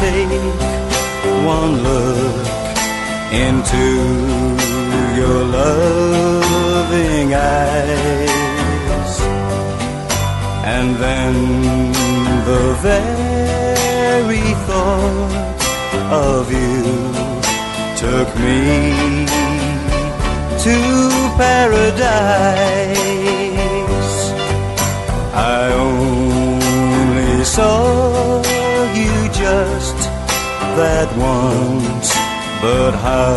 take one look into your loving eyes, and then the very thought of you took me to paradise. I only saw that once, but how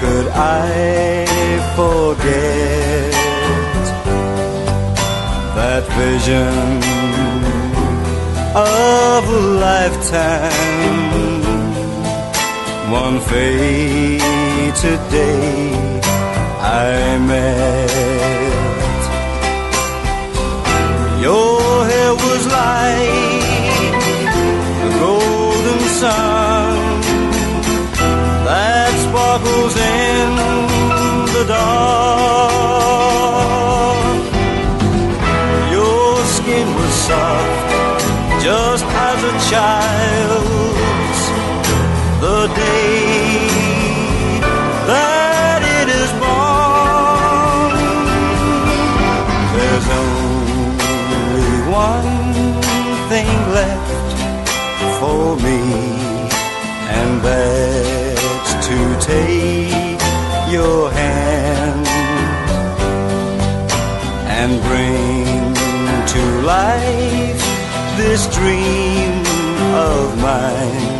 could I forget that vision of a lifetime? One fated day I met. Dark. Your skin was soft, just as a child's. The day that it is born, there's only one thing left for me, and that's to take your hand and bring to life this dream of mine,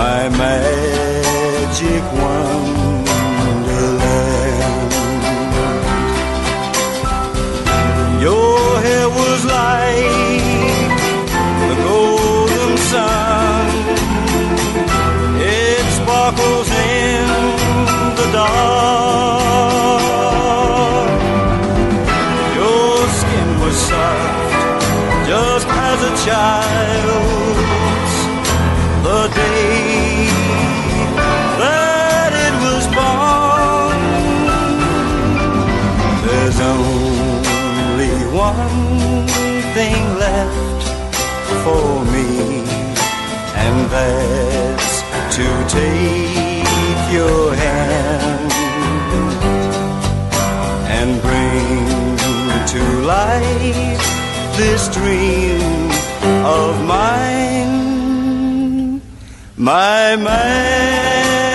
my magic wonderland. Your hair was the golden sun. It sparkles in The day that it was born. There's only one thing left for me, and that's to take your hand and bring to life this dream of mine, my magic